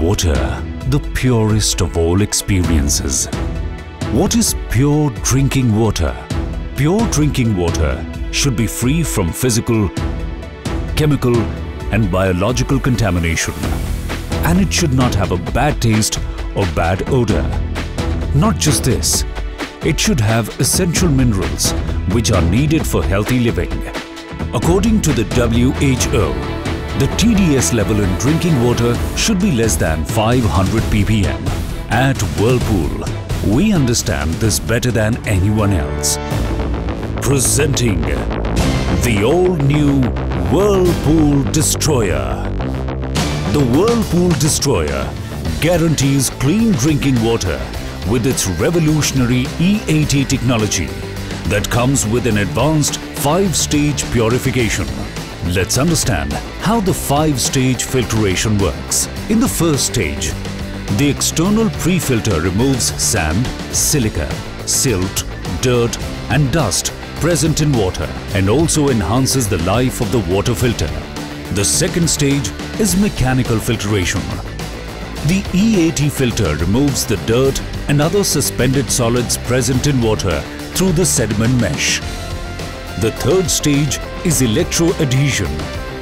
Water, the purest of all experiences. What is pure drinking water? Pure drinking water should be free from physical, chemical and biological contamination. And it should not have a bad taste or bad odor. Not just this, it should have essential minerals which are needed for healthy living. According to the WHO, the TDS level in drinking water should be less than 500 ppm. At Whirlpool, we understand this better than anyone else. Presenting the all-new Whirlpool Destroyer. The Whirlpool Destroyer guarantees clean drinking water with its revolutionary EAT technology that comes with an advanced 5-stage purification. Let's understand how the 5-stage filtration works. In the first stage, the external pre-filter removes sand, silica, silt, dirt and dust present in water and also enhances the life of the water filter. The second stage is mechanical filtration. The EAT filter removes the dirt and other suspended solids present in water through the sediment mesh. The third stage is electroadhesion.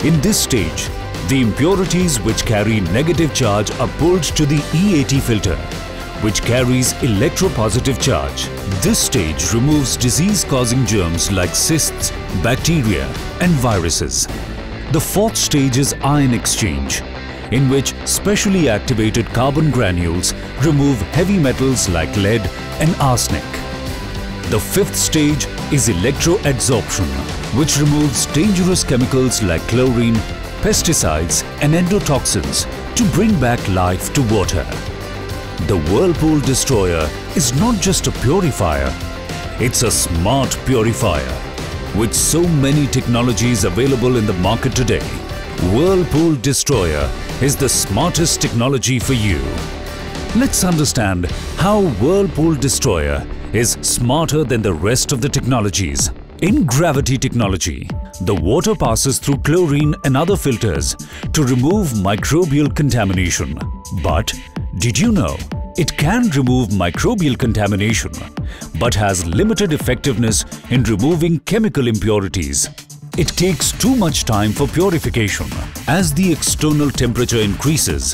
In this stage, the impurities which carry negative charge are pulled to the EAT filter, which carries electropositive charge. This stage removes disease-causing germs like cysts, bacteria and viruses. The fourth stage is ion exchange, in which specially activated carbon granules remove heavy metals like lead and arsenic. The fifth stage is electroadsorption, which removes dangerous chemicals like chlorine, pesticides and endotoxins to bring back life to water. The Whirlpool Destroyer is not just a purifier, it's a smart purifier. With so many technologies available in the market today, Whirlpool Destroyer is the smartest technology for you. Let's understand how Whirlpool Destroyer is smarter than the rest of the technologies. In gravity technology, the water passes through chlorine and other filters to remove microbial contamination. But did you know it can remove microbial contamination but has limited effectiveness in removing chemical impurities. It takes too much time for purification. As the external temperature increases,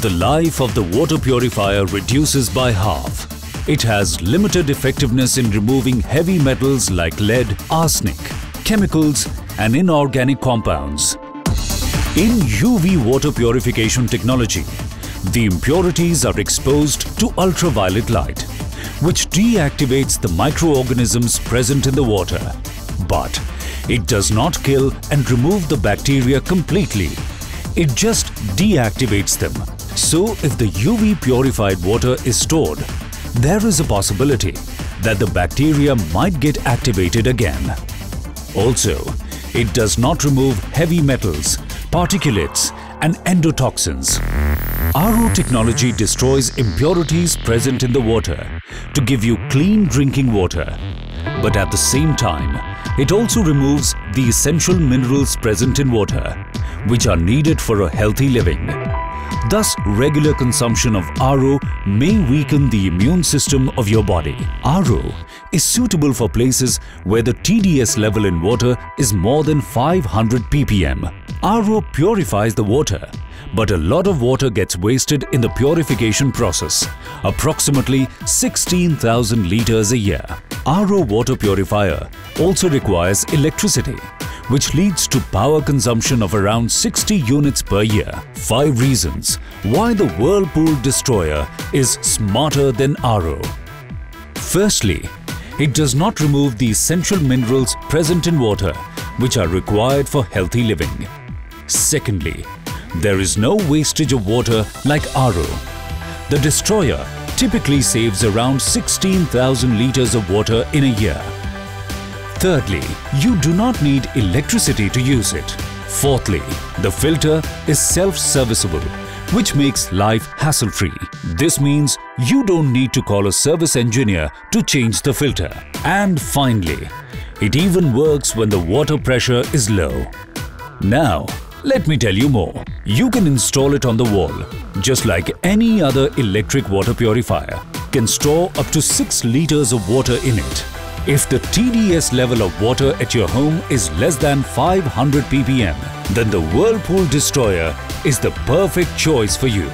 the life of the water purifier reduces by half. It has limited effectiveness in removing heavy metals like lead, arsenic, chemicals and inorganic compounds. In UV water purification technology, the impurities are exposed to ultraviolet light, which deactivates the microorganisms present in the water. But it does not kill and remove the bacteria completely. It just deactivates them. So if the UV purified water is stored, there is a possibility that the bacteria might get activated again. Also, it does not remove heavy metals, particulates and endotoxins. RO technology destroys impurities present in the water to give you clean drinking water. But at the same time, it also removes the essential minerals present in water, which are needed for a healthy living. Thus, regular consumption of RO may weaken the immune system of your body. RO is suitable for places where the TDS level in water is more than 500 ppm. RO purifies the water, but a lot of water gets wasted in the purification process, approximately 16,000 liters a year. RO water purifier also requires electricity, which leads to power consumption of around 60 units per year. 5 reasons why the Whirlpool Destroyer is smarter than RO. Firstly, it does not remove the essential minerals present in water which are required for healthy living. Secondly, there is no wastage of water like RO. The Destroyer typically saves around 16,000 liters of water in a year. Thirdly, you do not need electricity to use it. Fourthly, the filter is self-serviceable, which makes life hassle-free. This means you don't need to call a service engineer to change the filter. And finally, it even works when the water pressure is low. Now, Let me tell you more. You can install it on the wall, just like any other electric water purifier. Can store up to 6 liters of water in it. If the TDS level of water at your home is less than 500 ppm, then the Whirlpool Destroyer is the perfect choice for you.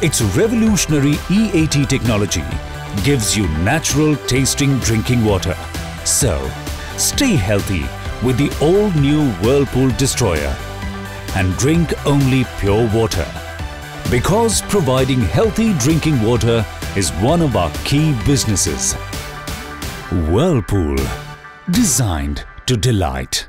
Its revolutionary EAT technology gives you natural tasting drinking water. So, stay healthy with the all-new Whirlpool Destroyer and drink only pure water. Because providing healthy drinking water is one of our key businesses. Whirlpool, designed to delight.